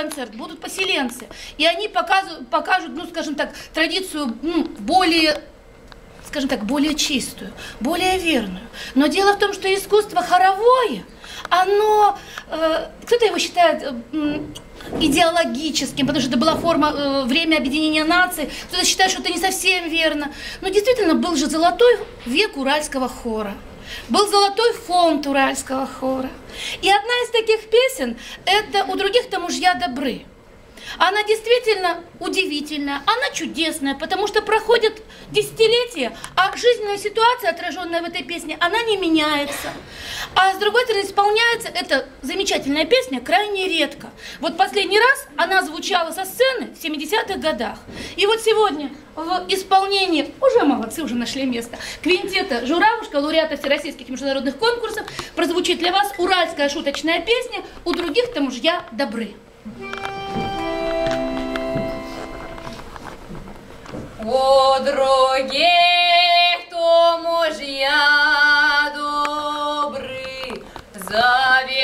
концерт будут поселенцы. И они покажут, покажут ну, скажем так, традицию ну, более скажем так, более чистую, более верную. Но дело в том, что искусство хоровое, оно, э, кто-то его считает э, идеологическим, потому что это была форма, э, время объединения наций, кто-то считает, что это не совсем верно. Но действительно был же золотой век уральского хора. Был золотой фонд уральского хора. И одна из таких песен – это «У других-то мужья добры». Она действительно удивительная, она чудесная, потому что проходят десятилетия, а жизненная ситуация, отраженная в этой песне, она не меняется. А с другой стороны, исполняется эта замечательная песня крайне редко. Вот последний раз она звучала со сцены в 70-х годах. И вот сегодня в исполнении, уже молодцы, уже нашли место, квинтета «Журавушка», лауреата всероссийских международных конкурсов, прозвучит для вас уральская шуточная песня «У других там мужья добры». У других добры,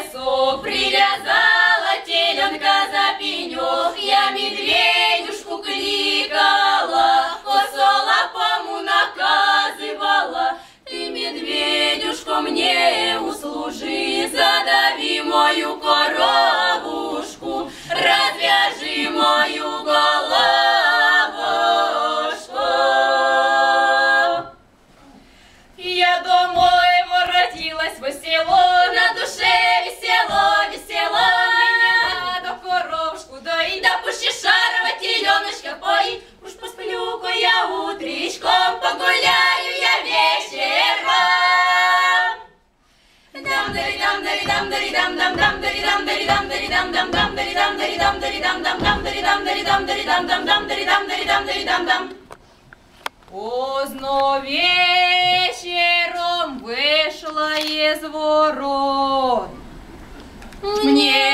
лесок, привязала теленка за пенек, я медведюшку кликала, косола пому наказывала. Ты, медведюшка, мне услужи, задави мою коровушку, развяжи мою головушку. Поздно вечером вышла из ворот. Мне